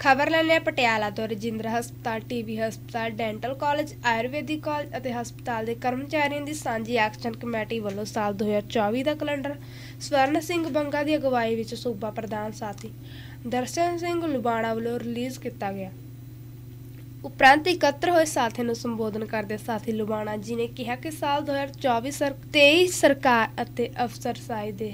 ਖਬਰ ਲੈਣੇ ਪਟਿਆਲਾ ਤੋਂ ਰਜਿੰਦਰ ਹਸਪਤਾਲ ਟੀਬੀ ਹਸਪਤਾਲ, ਡੈਂਟਲ ਕਾਲਜ, ਆਯੁਰਵੈਦਿਕ ਕਾਲਜ ਅਤੇ ਹਸਪਤਾਲ ਦੇ ਕਰਮਚਾਰੀਆਂ ਦੀ ਸਾਂਝੀ ਐਕਸ਼ਨ ਕਮੇਟੀ ਵੱਲੋਂ ਸਾਲ 2024 ਦਾ ਕੈਲੰਡਰ ਸਵਰਨ ਸਿੰਘ ਬੰਗਾ ਦੀ ਅਗਵਾਈ ਵਿੱਚ ਸੂਬਾ ਪ੍ਰਧਾਨ ਸਾਥੀ ਦਰਸ਼ਨ ਸਿੰਘ ਲੁਬਾਣਾ ਵੱਲੋਂ ਰਿਲੀਜ਼ ਕੀਤਾ ਗਿਆ। ਉਪਰੰਤ ਇਕੱਤਰ ਹੋਏ ਸਾਥੀ ਨੂੰ ਸੰਬੋਧਨ ਕਰਦੇ ਸਾਥੀ ਲੁਬਾਣਾ ਜੀ ਨੇ ਕਿਹਾ ਕਿ ਸਾਲ 2024 ਸਰ 23 ਸਰਕਾਰ ਅਤੇ ਅਫਸਰਸ਼ਾਹੀ ਦੇ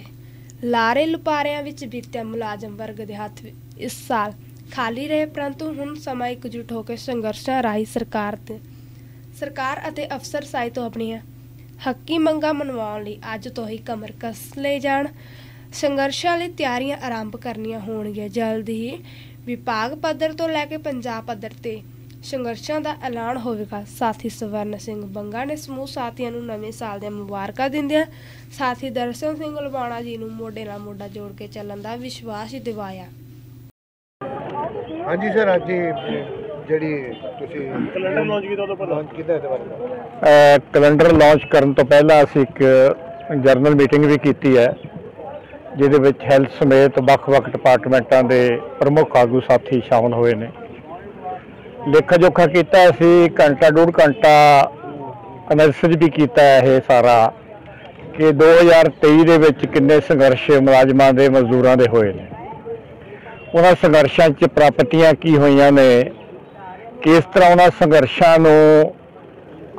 ਲਾਰੇ ਲੁਪਾਰਿਆਂ ਵਿੱਚ ਬੀਤਿਆ ਮੁਲਾਜ਼ਮ ਵਰਗ ਦੇ ਹੱਥ ਇਸ ਸਾਲ ਖਾਲੀ ਰਹੇ, ਪਰੰਤੂ ਹੁਣ ਸਮਾਂ ਇਕਜੁੱਟ ਹੋ ਕੇ ਸੰਘਰਸ਼ਾਂ ਰਾਹੀਂ ਸਰਕਾਰ ਤੇ, ਸਰਕਾਰ ਅਤੇ ਅਫਸਰ ਸਾਈ ਤੋਂ ਆਪਣੀਆਂ ਹੱਕੀ ਮੰਗਾਂ ਮਨਵਾਉਣ ਲਈ ਅੱਜ ਤੋਂ ਹੀ ਕਮਰ ਕੱਸ ਲੈ ਜਾਣ। ਸੰਘਰਸ਼ਾਂ ਲਈ ਤਿਆਰੀਆਂ ਆਰੰਭ ਕਰਨੀਆਂ ਹੋਣਗੀਆਂ। ਜਲਦ ਹੀ ਵਿਭਾਗ ਪੱਧਰ ਤੋਂ ਲੈ ਕੇ ਪੰਜਾਬ ਪੱਧਰ ਤੇ ਸੰਘਰਸ਼ਾਂ ਦਾ ਐਲਾਨ ਹੋਵੇਗਾ। ਸਾਥੀ ਸਵਰਨ ਸਿੰਘ ਬੰਗਾ ਨੇ ਸਮੂਹ ਸਾਥੀਆਂ ਨੂੰ ਨਵੇਂ ਸਾਲ ਦੀਆਂ ਮੁਬਾਰਕਾਂ ਦਿੰਦਿਆਂ ਸਾਥੀ ਦਰਸ਼ਨ ਸਿੰਘ ਲਵਾਣਾ ਜੀ ਨੂੰ ਮੋਢੇ ਨਾਲ ਮੋਢਾ ਜੋੜ ਕੇ ਚੱਲਣ ਦਾ ਵਿਸ਼ਵਾਸ ਦਿਵਾਇਆ। ਹਾਂਜੀ ਸਰ ਅੱਜ ਇਹ ਜਿਹੜੀ ਤੁਸੀਂ ਕੈਲੰਡਰ ਲਾਂਚ ਕੀਤਾ ਲਾਂਚ ਇਹਦੇ ਬਾਰੇ। ਕੈਲੰਡਰ ਲਾਂਚ ਕਰਨ ਤੋਂ ਪਹਿਲਾਂ ਅਸੀਂ ਇੱਕ ਜਰਨਲ ਮੀਟਿੰਗ ਵੀ ਕੀਤੀ ਹੈ ਜਿਹਦੇ ਵਿੱਚ ਹੈਲਥ ਸਮੇਤ ਵੱਖ-ਵੱਖ ਡਿਪਾਰਟਮੈਂਟਾਂ ਦੇ ਪ੍ਰਮੁੱਖ ਆਗੂ ਸਾਥੀ ਸ਼ਾਮਲ ਹੋਏ ਨੇ। ਲੇਖਾ ਜੋਖਾ ਕੀਤਾ ਅਸੀਂ ਘੰਟਾ ਡੂਢ ਘੰਟਾ ਅਨਾਲਿਸਿਸ ਵੀ ਕੀਤਾ ਹੈ ਇਹ ਸਾਰਾ ਕਿ 2023 ਦੇ ਵਿੱਚ ਕਿੰਨੇ ਸੰਘਰਸ਼ ਮੁਲਾਜ਼ਮਾਂ ਦੇ ਮਜ਼ਦੂਰਾਂ ਦੇ ਹੋਏ ਨੇ। ਉਹਨਾਂ ਸੰਘਰਸ਼ਾਂ 'ਚ ਪ੍ਰਾਪਤੀਆਂ ਕੀ ਹੋਈਆਂ ਨੇ? ਕਿਸ ਤਰ੍ਹਾਂ ਉਹਨਾਂ ਸੰਘਰਸ਼ਾਂ ਨੂੰ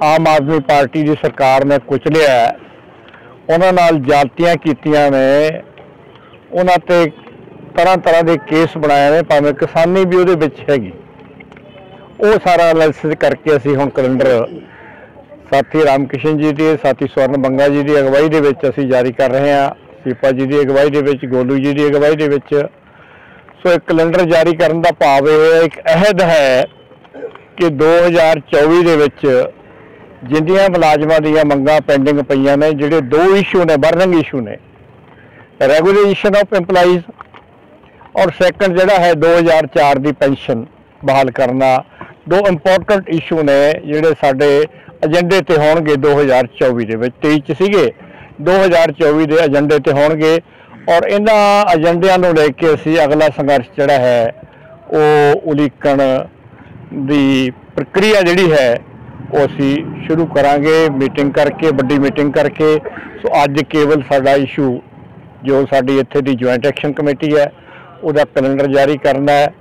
ਆਮ ਆਦਮੀ ਪਾਰਟੀ ਦੀ ਸਰਕਾਰ ਨੇ ਕੁਚਲਿਆ ਉਹਨਾਂ ਨਾਲ ਜਾਤੀਆਂ ਕੀਤੀਆਂ ਨੇ। ਉਹਨਾਂ ਤੇ ਤਰ੍ਹਾਂ ਤਰ੍ਹਾਂ ਦੇ ਕੇਸ ਬਣਾਏ ਨੇ, ਭਾਵੇਂ ਕਿਸਾਨੀ ਵੀ ਉਹਦੇ ਵਿੱਚ ਹੈਗੀ। ਉਹ ਸਾਰਾ ਐਨਾਲਿਸਿਸ ਕਰਕੇ ਅਸੀਂ ਹੁਣ ਕੈਲੰਡਰ ਸਾਥੀ ਰਾਮਕਿਸ਼ਨ ਜੀ ਦੀ, ਸਾਥੀ ਸਵਰਨ ਬੰਗਾ ਜੀ ਦੀ ਅਗਵਾਈ ਦੇ ਵਿੱਚ ਅਸੀਂ ਜਾਰੀ ਕਰ ਰਹੇ ਹਾਂ। ਸੀਪਾ ਜੀ ਦੀ ਅਗਵਾਈ ਦੇ ਵਿੱਚ, ਗੋਲੂ ਜੀ ਦੀ ਅਗਵਾਈ ਦੇ ਵਿੱਚ ਕੈਲੰਡਰ ਜਾਰੀ ਕਰਨ ਦਾ ਭਾਵ ਇਹ ਹੈ, ਇੱਕ ਅਹਿਦ ਹੈ ਕਿ 2024 ਦੇ ਵਿੱਚ ਜਿੰਨੀਆਂ ਮੁਲਾਜ਼ਮਾਂ ਦੀਆਂ ਮੰਗਾਂ ਪੈਂਡਿੰਗ ਪਈਆਂ ਨੇ, ਜਿਹੜੇ ਦੋ ਇਸ਼ੂ ਨੇ ਬਰਨਿੰਗ ਇਸ਼ੂ ਨੇ ਰੈਗੂਲੇਸ਼ਨ ਆਫ EMPLOYEES ਔਰ ਸੈਕੰਡ ਜਿਹੜਾ ਹੈ 2004 ਦੀ ਪੈਨਸ਼ਨ ਬਹਾਲ ਕਰਨਾ ਦੋ ਇੰਪੋਰਟੈਂਟ ਇਸ਼ੂ ਨੇ ਜਿਹੜੇ ਸਾਡੇ ਏਜੰਡੇ ਤੇ ਹੋਣਗੇ 2024 ਦੇ ਵਿੱਚ 23 ਚ ਸੀਗੇ 2024 ਦੇ ਏਜੰਡੇ ਤੇ ਹੋਣਗੇ। ਔਰ ਇਹਨਾਂ ਏਜੰਡਿਆਂ ਨੂੰ ਲੈ ਕੇ ਅਸੀਂ ਅਗਲਾ ਸੰਘਰਸ਼ ਜਿਹੜਾ ਹੈ, ਉਹ ਉਲੀਕਣ ਦੀ ਪ੍ਰਕਿਰਿਆ ਜਿਹੜੀ ਹੈ, ਉਹ ਅਸੀਂ ਸ਼ੁਰੂ ਕਰਾਂਗੇ, ਮੀਟਿੰਗ ਕਰਕੇ, ਵੱਡੀ ਮੀਟਿੰਗ ਕਰਕੇ। ਸੋ ਅੱਜ ਕੇਵਲ ਸਾਡਾ ਇਸ਼ੂ ਜੋ ਸਾਡੀ ਇੱਥੇ ਦੀ ਜੁਆਇੰਟ ਐਕਸ਼ਨ ਕਮੇਟੀ ਹੈ, ਉਹਦਾ ਕੈਲੰਡਰ ਜਾਰੀ ਕਰਨਾ ਹੈ।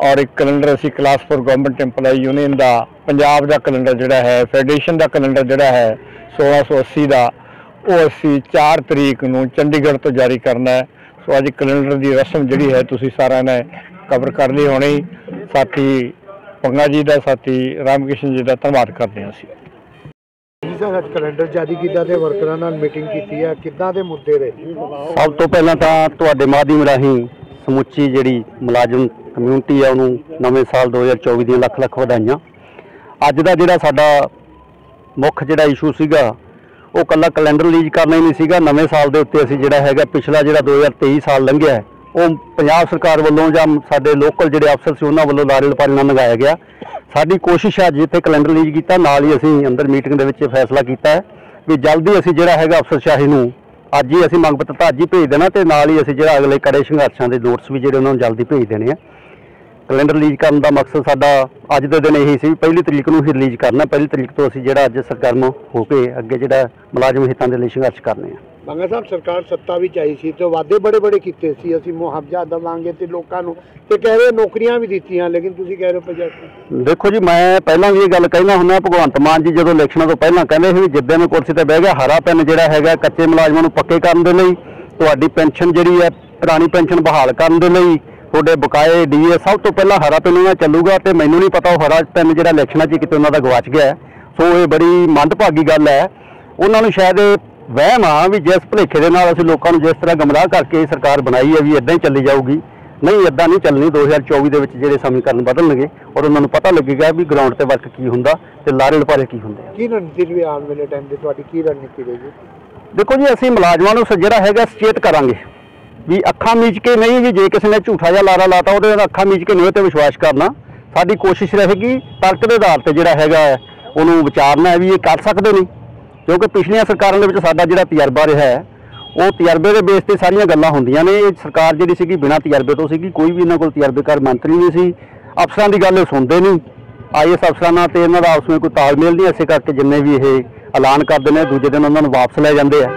ਔਰ ਇੱਕ ਕੈਲੰਡਰ ਅਸੀਂ class for government EMPLOYE union ਦਾ, ਪੰਜਾਬ ਦਾ ਕੈਲੰਡਰ ਜਿਹੜਾ ਹੈ ਫੈਡਰੇਸ਼ਨ ਦਾ ਕੈਲੰਡਰ ਜਿਹੜਾ ਹੈ 1680 ਦਾ ਉਹ ਅਸੀਂ 4 ਤਰੀਕ ਨੂੰ ਚੰਡੀਗੜ੍ਹ ਤੋਂ ਜਾਰੀ ਕਰਨਾ ਹੈ। ਸੋ ਅੱਜ ਕੈਲੰਡਰ ਦੀ ਰਸਮ ਜਿਹੜੀ ਹੈ ਤੁਸੀਂ ਸਾਰਿਆਂ ਨੇ ਕਵਰ ਕਰ ਲਈ ਹੋਣੀ। ਸਾਥੀ ਪੰਗਾ ਜੀ ਦਾ ਸਾਥੀ ਰਾਮਕਿਸ਼ਨ ਜੀ ਦਾ ਧੰਨਵਾਦ ਕਰਦੇ ਹਾਂ ਅਸੀਂ। ਜੀ ਸਰ ਅੱਜ ਕੈਲੰਡਰ ਜਾਰੀ ਕੀਤਾ ਤੇ ਵਰਕਰਾਂ ਨਾਲ ਮੀਟਿੰਗ ਕੀਤੀ ਹੈ। ਕਿੱਦਾਂ ਦੇ ਮੁੱਦੇ ਰਹੇ ਸਭ ਤੋਂ ਪਹਿਲਾਂ ਤਾਂ ਤੁਹਾਡੇ ਮਾਧਿਅਮ ਰਾਹੀਂ ਸਮੁੱਚੀ ਜਿਹੜੀ ਮੁਲਾਜ਼ਮ ਕਮਿਊਨਿਟੀ ਹੈ ਉਹਨੂੰ ਨਵੇਂ ਸਾਲ 2024 ਦੀਆਂ ਲੱਖ ਲੱਖ ਵਧਾਈਆਂ। ਅੱਜ ਦਾ ਜਿਹੜਾ ਸਾਡਾ ਮੁੱਖ ਜਿਹੜਾ ਇਸ਼ੂ ਸੀਗਾ ਉਹ ਕੱਲਾ ਕੈਲੰਡਰ ਰਿਲੀਜ਼ ਕਰਨਾ ਹੀ ਨਹੀਂ ਸੀਗਾ। ਨਵੇਂ ਸਾਲ ਦੇ ਉੱਤੇ ਅਸੀਂ ਜਿਹੜਾ ਹੈਗਾ ਪਿਛਲਾ ਜਿਹੜਾ 2023 ਸਾਲ ਲੰਘਿਆ ਹੈ, ਉਹ ਪੰਜਾਬ ਸਰਕਾਰ ਵੱਲੋਂ ਜਾਂ ਸਾਡੇ ਲੋਕਲ ਜਿਹੜੇ ਅਫਸਰ ਸੀ ਉਹਨਾਂ ਵੱਲੋਂ ਲਾਰੇ ਲਪਾਰੇ ਨਾਲ ਮੰਗਾਇਆ ਗਿਆ। ਸਾਡੀ ਕੋਸ਼ਿਸ਼ ਹੈ ਜਿੱਥੇ ਕੈਲੰਡਰ ਰਿਲੀਜ਼ ਕੀਤਾ ਨਾਲ ਹੀ ਅਸੀਂ ਅੰਦਰ ਮੀਟਿੰਗ ਦੇ ਵਿੱਚ ਇਹ ਫੈਸਲਾ ਕੀਤਾ ਹੈ ਵੀ ਜਲਦੀ ਅਸੀਂ ਜਿਹੜਾ ਹੈਗਾ ਅਫਸਰਸ਼ਾਹੀ ਨੂੰ ਅੱਜ ਹੀ ਅਸੀਂ ਮੰਗ ਪੱਤਰ ਤਾਂ ਅੱਜ ਹੀ ਭੇਜ ਦੇਣਾ ਤੇ ਨਾਲ ਹੀ ਅਸੀਂ ਜਿਹੜਾ ਅਗਲੇ ਕੜੇ ਸੰਘਰਸ਼ਾਂ ਦੇ ਨੋਟਸ ਵੀ ਜਿਹੜੇ ਉਹਨਾਂ ਨੂੰ ਜਲਦੀ ਭੇਜ ਦੇਣੇ ਆ। ਕੈਲੰਡਰ ਰਿਲੀਜ਼ ਕਰਨ ਦਾ ਮਕਸਦ ਸਾਡਾ ਅੱਜ ਦੇ ਦਿਨ ਇਹੀ ਸੀ ਵੀ ਪਹਿਲੀ ਤਰੀਕ ਨੂੰ ਹੀ ਰਿਲੀਜ਼ ਕਰਨਾ ਪਹਿਲੀ ਤਰੀਕ ਤੋਂ ਅਸੀਂ ਜਿਹੜਾ ਅੱਜ ਸਰਗਰਮ ਹੋ ਕੇ ਅੱਗੇ ਜਿਹੜਾ ਮੁਲਾਜ਼ਮ ਹਿੱਤਾਂ ਦੇ ਲਈ ਸੰਘਰਸ਼ ਕਰਨੇ ਆ। ਬੰਗਾ ਸਾਹਿਬ ਸਰਕਾਰ ਸੱਤਾ ਵਿੱਚ ਆਈ ਸੀ ਤੇ ਵਾਅਦੇ ਬੜੇ ਬੜੇ ਕੀਤੇ ਸੀ ਅਸੀਂ ਮੁਆਵਜ਼ਾ ਦੇਵਾਂਗੇ ਤੇ ਲੋਕਾਂ ਨੂੰ ਤੇ ਕਹਿ ਰਹੇ ਨੌਕਰੀਆਂ ਵੀ ਦਿੱਤੀਆਂ ਲੇਕਿਨ ਤੁਸੀਂ ਕਹਿ ਰਹੇ ਪ੍ਰੋਜੈਕਟ ਦੇਖੋ ਜੀ ਮੈਂ ਪਹਿਲਾਂ ਵੀ ਇਹ ਗੱਲ ਕਹਿਣਾ ਹੁੰਦਾ ਭਗਵੰਤ ਮਾਨ ਜੀ ਜਦੋਂ ਇਲੈਕਸ਼ਨਾਂ ਤੋਂ ਪਹਿਲਾਂ ਕਹਿੰਦੇ ਸੀ ਵੀ ਜਿੱਦਾਂ ਮੈਂ ਕੁਰਸੀ ਤੇ ਬਹਿ ਗਿਆ ਹਰਾ ਪੈਨ ਜਿਹੜਾ ਹੈਗਾ ਕੱਚੇ ਮੁਲਾਜ਼ਮਾਂ ਨੂੰ ਪੱਕੇ ਕਰਨ ਦੇ ਲਈ ਤੁਹਾਡੀ ਪੈਨਸ਼ਨ ਜਿਹੜੀ ਹੈ ਪੁਰਾਣੀ ਪੈਨਸ਼ਨ ਬਹਾਲ ਕਰਨ ਦੇ ਲਈ ਤੁਹਾਡੇ ਬਕਾਏ ਡੀਏ ਸਭ ਤੋਂ ਪਹਿਲਾਂ ਹਰਾ ਪੈਨ ਨਾਲ ਚੱਲੂਗਾ ਤੇ ਮੈਨੂੰ ਨਹੀਂ ਪਤਾ ਉਹ ਹਰਾ ਪੈਨ ਜਿਹੜਾ ਇਲੈਕਸ਼ਨਾਂ 'ਚ ਕਿਤੇ ਉਹਨਾਂ ਦਾ ਗਵਾਚ ਗਿਆ। ਸੋ ਇਹ ਬੜੀ ਮੰਦਭਾਗੀ ਗੱਲ ਹੈ। ਉਹਨਾਂ ਨੂੰ ਸ਼ਾਇਦ ਵਹਿਮ ਆ ਵੀ ਜਿਸ ਭੁਲੇਖੇ ਦੇ ਨਾਲ ਅਸੀਂ ਲੋਕਾਂ ਨੂੰ ਜਿਸ ਤਰ੍ਹਾਂ ਗਮਰਾਹ ਕਰਕੇ ਸਰਕਾਰ ਬਣਾਈ ਹੈ ਵੀ ਇਦਾਂ ਹੀ ਚੱਲੀ ਜਾਊਗੀ। ਨਹੀਂ ਇਦਾਂ ਨਹੀਂ ਚੱਲਣੀ। 2024 ਦੇ ਵਿੱਚ ਜਿਹੜੇ ਸਮੀਕਰਨ ਬਦਲਣਗੇ ਔਰ ਉਹਨਾਂ ਨੂੰ ਪਤਾ ਲੱਗੇਗਾ ਵੀ ਗਰਾਊਂਡ ਤੇ ਵਰਕ ਕੀ ਹੁੰਦਾ ਤੇ ਲਾਰੇ ਲਪਾਰੇ ਕੀ ਹੁੰਦੇ ਆ। ਕੀ ਰਣਨੀਤੀ ਵੀ ਆਉਣ ਵਾਲੇ ਟਾਈਮ ਤੇ ਤੁਹਾਡੀ ਕੀ ਰਣਨੀਤੀ ਰਹੇਗੀ? ਦੇਖੋ ਜੀ ਅਸੀਂ ਮੁਲਾਜ਼ਮਾਂ ਨੂੰ ਜਿਹੜਾ ਹੈਗਾ ਸੁਚੇਤ ਕਰਾਂਗੇ। ਵੀ ਅੱਖਾਂ ਮੀਚ ਕੇ ਨਹੀਂ ਵੀ ਜੇ ਕਿਸੇ ਨੇ ਝੂਠਾ ਜਿਹਾ ਲਾਰਾ ਲਾਤਾ, ਉਹਦੇ ਨਾਲ ਅੱਖਾਂ ਮੀਚ ਕੇ ਨਹੀਂ ਉਹ ਤੇ ਵਿਸ਼ਵਾਸ ਕਰਨਾ। ਸਾਡੀ ਕੋਸ਼ਿਸ਼ ਰਹੇਗੀ ਤਰਕ ਦੇ ਆਧਾਰ ਤੇ ਜਿਹੜਾ ਹੈਗਾ ਉਹਨੂੰ ਵਿਚਾਰਨਾ ਵੀ ਇਹ ਕਰ ਸਕਦੇ ਨਹੀਂ ਕਿਉਂਕਿ ਪਿਛਲੀਆਂ ਸਰਕਾਰਾਂ ਦੇ ਵਿੱਚ ਸਾਡਾ ਜਿਹੜਾ ਤਜਰਬਾ ਰਿਹਾ ਹੈ, ਉਹ ਤਜਰਬੇ ਦੇ ਬੇਸ ਤੇ ਸਾਰੀਆਂ ਗੱਲਾਂ ਹੁੰਦੀਆਂ ਨੇ। ਇਹ ਸਰਕਾਰ ਜਿਹੜੀ ਸੀਗੀ ਬਿਨਾਂ ਤਜਰਬੇ ਤੋਂ ਸੀਗੀ, ਕੋਈ ਵੀ ਇਹਨਾਂ ਕੋਲ ਤਜਰਬੇਕਾਰ ਮੰਤਰੀ ਨਹੀਂ ਸੀ। ਅਫਸਰਾਂ ਦੀ ਗੱਲ ਇਹ ਸੁਣਦੇ ਨਹੀਂ। ਆਈਐਸ ਅਫਸਰਾਂ ਨਾਲ ਤੇ ਇਹਨਾਂ ਦਾ ਆਪਸ ਵਿੱਚ ਕੋਈ ਤਾਲਮੇਲ ਨਹੀਂ, ਇਸੇ ਕਰਕੇ ਜਿੰਨੇ ਵੀ ਇਹ ਐਲਾਨ ਕਰਦੇ ਨੇ, ਦੂਜੇ ਦਿਨ ਉਹਨਾਂ ਨੂੰ ਵਾਪਸ ਲੈ ਜਾਂਦੇ ਆ।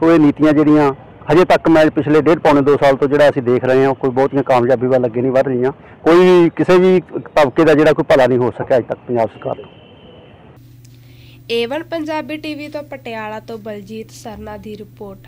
ਸੋ ਇਹ ਨੀਤੀਆਂ ਜਿਹੜੀਆਂ ਹਜੇ ਤੱਕ ਮੈਂ ਪਿਛਲੇ ਡੇਢ ਪੌਣੇ 2 ਸਾਲ ਤੋਂ ਜਿਹੜਾ ਅਸੀਂ ਦੇਖ ਰਹੇ ਹਾਂ, ਕੋਈ ਬਹੁਤੀਆਂ ਕਾਮਯਾਬੀ ਵੱਲ ਅੱਗੇ ਨਹੀਂ ਵਧ ਰਹੀਆਂ। ਕੋਈ ਕਿਸੇ ਵੀ ਤਬਕੇ ਦਾ ਜਿਹੜਾ ਕੋਈ ਭਲਾ ਨਹੀਂ ਹੋ ਸਕਿਆ ਅਜੇ ਤੱਕ ਪੰਜਾਬ ਸਰਕਾਰ ਤੋਂ। ਏਵਨ ਪੰਜਾਬੀ ਟੀਵੀ ਤੋਂ ਪਟਿਆਲਾ ਤੋਂ ਬਲਜੀਤ ਸਰਨਾ ਦੀ ਰਿਪੋਰਟ।